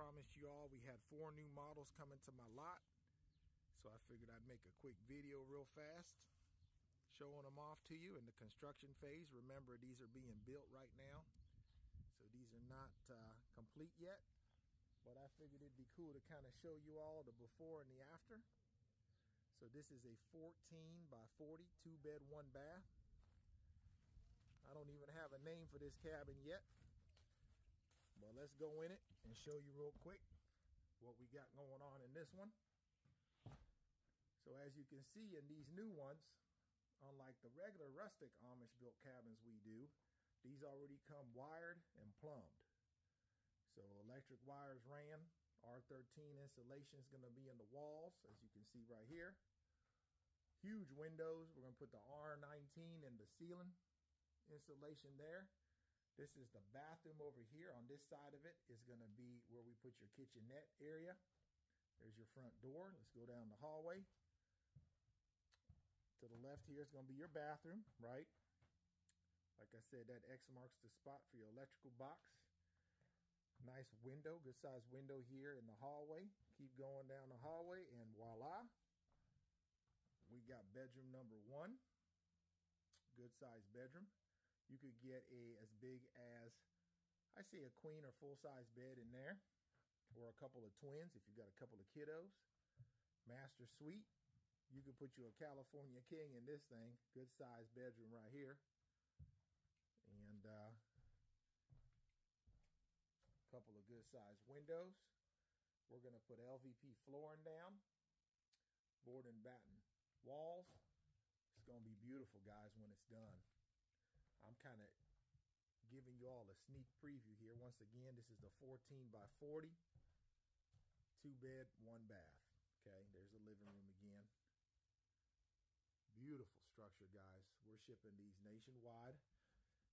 promised you all we had four new models coming to my lot. So I figured I'd make a quick video real fast showing them off to you in the construction phase. Remember, these are being built right now. So these are not uh, complete yet, but I figured it'd be cool to kind of show you all the before and the after. So this is a 14 by 40, two bed, one bath. I don't even have a name for this cabin yet. But let's go in it and show you real quick what we got going on in this one. So as you can see in these new ones, unlike the regular rustic Amish built cabins we do, these already come wired and plumbed. So electric wires ran. R13 insulation is going to be in the walls, as you can see right here. Huge windows. We're going to put the R19 in the ceiling insulation there. This is the bathroom over here. On this side of it is going to be where we put your kitchenette area. There's your front door. Let's go down the hallway. To the left here is going to be your bathroom, right? Like I said, that X marks the spot for your electrical box. Nice window, good sized window here in the hallway. Keep going down the hallway and voila. We got bedroom number one. Good sized bedroom. You could get a as big as, I see a queen or full size bed in there. Or a couple of twins if you've got a couple of kiddos. Master suite. You could put you a California King in this thing. Good sized bedroom right here. And uh, a couple of good sized windows. We're going to put LVP flooring down. Board and batten walls. It's going to be beautiful, guys, when it's done. I'm kind of giving you all a sneak preview here. Once again, this is the 14 by 40. Two bed, one bath. Okay, there's the living room again. Beautiful structure, guys. We're shipping these nationwide.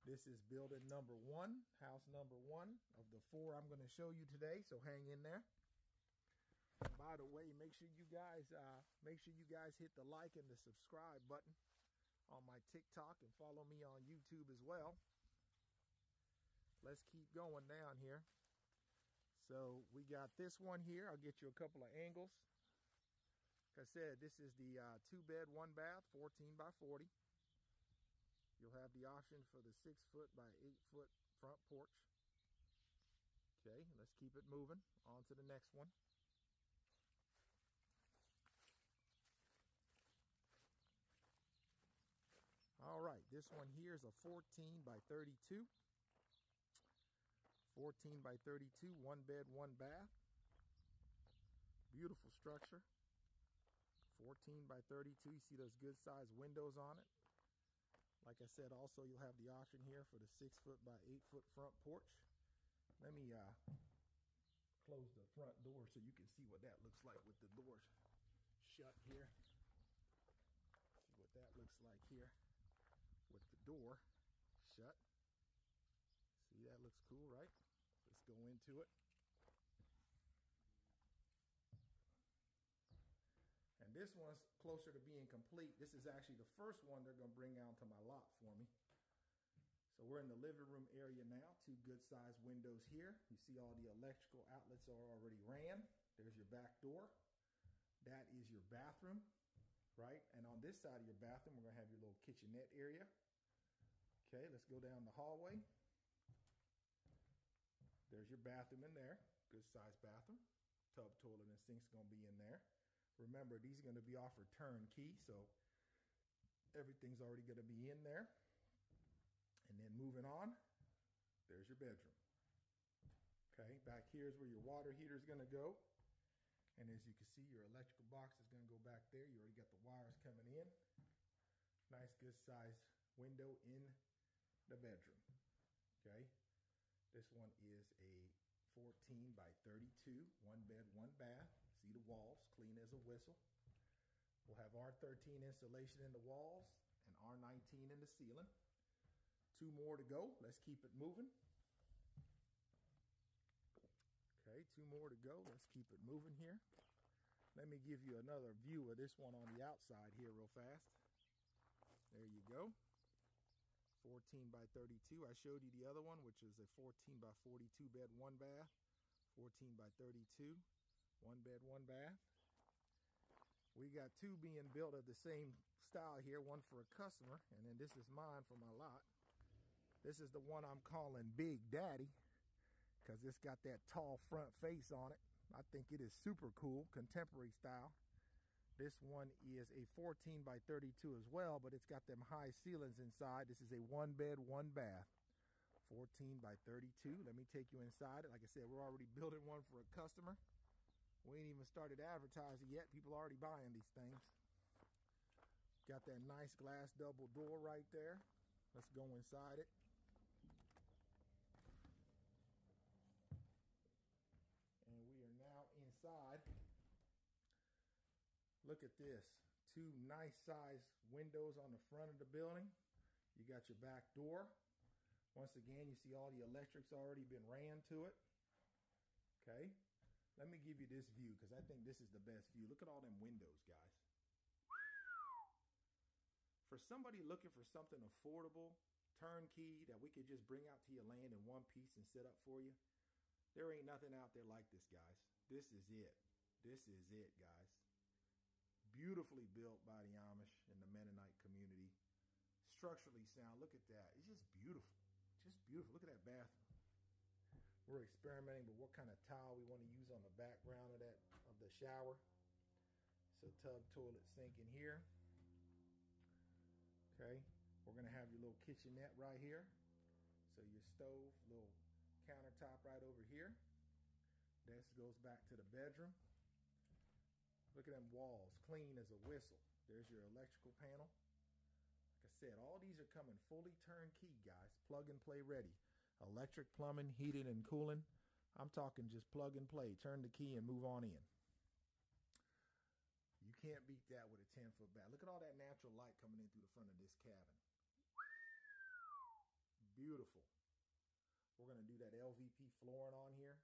This is building number one, house number one of the four I'm going to show you today. So hang in there. By the way, make sure you guys uh, make sure you guys hit the like and the subscribe button on my TikTok and follow me on YouTube as well. Let's keep going down here. So we got this one here. I'll get you a couple of angles. Like I said, this is the uh, two bed, one bath, 14 by 40. You'll have the option for the six foot by eight foot front porch. Okay, let's keep it moving. On to the next one. All right, this one here is a 14 by 32. 14 by 32, one bed, one bath. Beautiful structure. 14 by 32, you see those good sized windows on it. Like I said, also you'll have the option here for the six foot by eight foot front porch. Let me uh, close the front door so you can see what that looks like with the doors shut here. See what that looks like here with the door shut. See, that looks cool, right? Let's go into it. And this one's closer to being complete. This is actually the first one they're going to bring out to my lot for me. So we're in the living room area now. Two good sized windows here. You see all the electrical outlets are already ran. There's your back door. That is your bathroom, right? And on this side of your bathroom, we're to have your little kitchenette area. Okay, let's go down the hallway. There's your bathroom in there. Good sized bathroom. Tub, toilet, and sink's to be in there. Remember, these are to be offered turnkey, so everything's already to be in there. And then moving on, there's your bedroom. Okay, back here is where your water heater is to go. And as you can see, your electrical box is going to go back there. You already got the wires coming in. Nice, good size window in the bedroom. Okay, this one is a 14 by 32, one bed, one bath. See the walls, clean as a whistle. We'll have R13 insulation in the walls and R19 in the ceiling. Two more to go. Let's keep it moving. Okay, two more to go. Let's keep it moving here. Let me give you another view of this one on the outside here real fast. There you go. 14 by 32. I showed you the other one, which is a 14 by 42 bed, one bath. 14 by 32, one bed, one bath. We got two being built of the same style here, one for a customer, and then this is mine for my lot. This is the one I'm calling Big Daddy because it's got that tall front face on it. I think it is super cool, contemporary style. This one is a 14 by 32 as well, but it's got them high ceilings inside. This is a one bed, one bath. 14 by 32. Let me take you inside it. Like I said, we're already building one for a customer. We ain't even started advertising yet. People are already buying these things. Got that nice glass double door right there. Let's go inside it. And we are now inside. Look at this. Two nice size windows on the front of the building. You got your back door. Once again, you see all the electrics already been ran to it. Okay. Let me give you this view because I think this is the best view. Look at all them windows, guys. For somebody looking for something affordable, turnkey, that we could just bring out to your land in one piece and set up for you, there ain't nothing out there like this, guys. This is it. This is it, guys. Beautifully built by the Amish and the Mennonite community. Structurally sound. Look at that. It's just beautiful. Just beautiful. Look at that bathroom. We're experimenting with what kind of tile we want to use on the background of that of the shower. So tub, toilet, sink in here. Okay. We're going to have your little kitchenette right here. So your stove, little countertop right over here. This goes back to the bedroom. Look at them walls, clean as a whistle. There's your electrical panel. Like I said, all these are coming fully turnkey, guys. Plug and play ready. Electric, plumbing, heating, and cooling. I'm talking just plug and play. Turn the key and move on in. You can't beat that with a 10 foot bat. Look at all that natural light coming in through the front of this cabin. Beautiful. We're going to do that LVP flooring on here.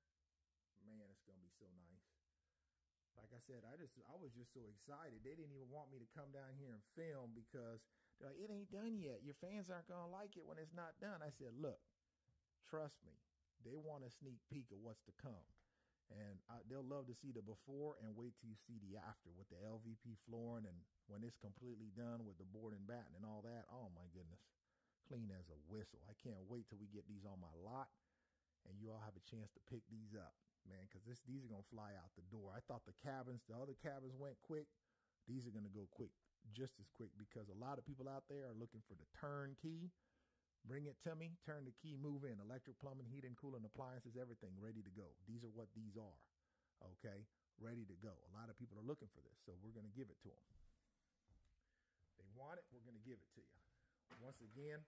Man, it's going to be so nice like I said, I just I was just so excited. They didn't even want me to come down here and film because they're like, it ain't done yet. Your fans aren't gonna like it when it's not done. I said, look, trust me, they want a sneak peek of what's to come, and I, they'll love to see the before and wait till you see the after with the LVP flooring and when it's completely done with the board and batten and all that. Oh my goodness, clean as a whistle. I can't wait till we get these on my lot and you all have a chance to pick these up man, because this these are gonna fly out the door. I thought the cabins, the other cabins went quick. These are gonna go quick, just as quick, because a lot of people out there are looking for the turnkey. Bring it to me, turn the key, move in. Electric, plumbing, heating, cooling, appliances, everything ready to go. These are what these are. Okay, ready to go. A lot of people are looking for this, so we're gonna give it to them. They want it, we're gonna give it to you. Once again,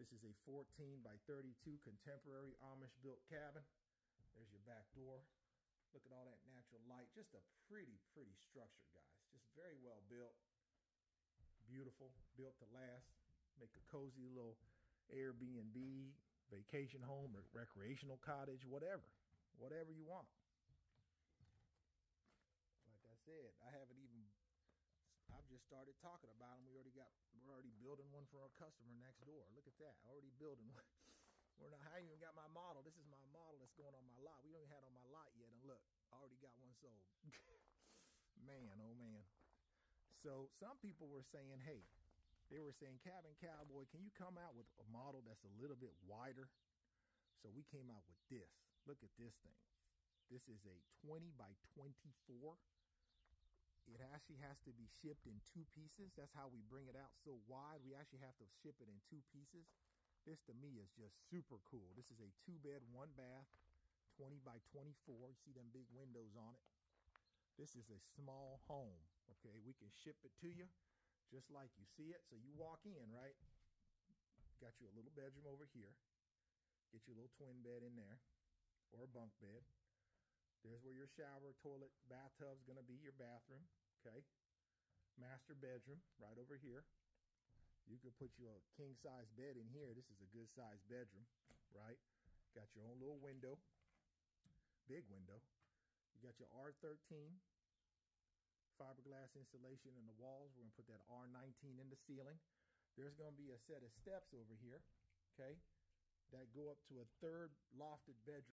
this is a 14 by 32 contemporary Amish built cabin. There's your back door. Look at all that natural light. Just a pretty, pretty structure, guys. Just very well built. Beautiful. Built to last. Make a cozy little Airbnb, vacation home, or recreational cottage, whatever. Whatever you want. Like I said, I haven't even I've just started talking about them. We already got we're already building one for our customer next door. Look at that. Already building one. We're not, I even got my model. This is my model that's going on my lot. We don't even have on my lot yet. And look, I already got one sold. man, oh man. So some people were saying, hey, they were saying, Cabin Cowboy, can you come out with a model that's a little bit wider? So we came out with this. Look at this thing. This is a 20 by 24. It actually has to be shipped in two pieces. That's how we bring it out so wide. We actually have to ship it in two pieces. This to me is just super cool. This is a two bed, one bath, 20 by 24. You see them big windows on it. This is a small home. Okay, we can ship it to you just like you see it. So you walk in, right? Got you a little bedroom over here. Get you a little twin bed in there or a bunk bed. There's where your shower, toilet, bathtub's going to be your bathroom. Okay. Master bedroom right over here. You could put you a king size bed in here. This is a good size bedroom, right? Got your own little window, big window. You got your R13 fiberglass insulation in the walls. We're going to put that R19 in the ceiling. There's going to be a set of steps over here, okay, that go up to a third lofted bedroom.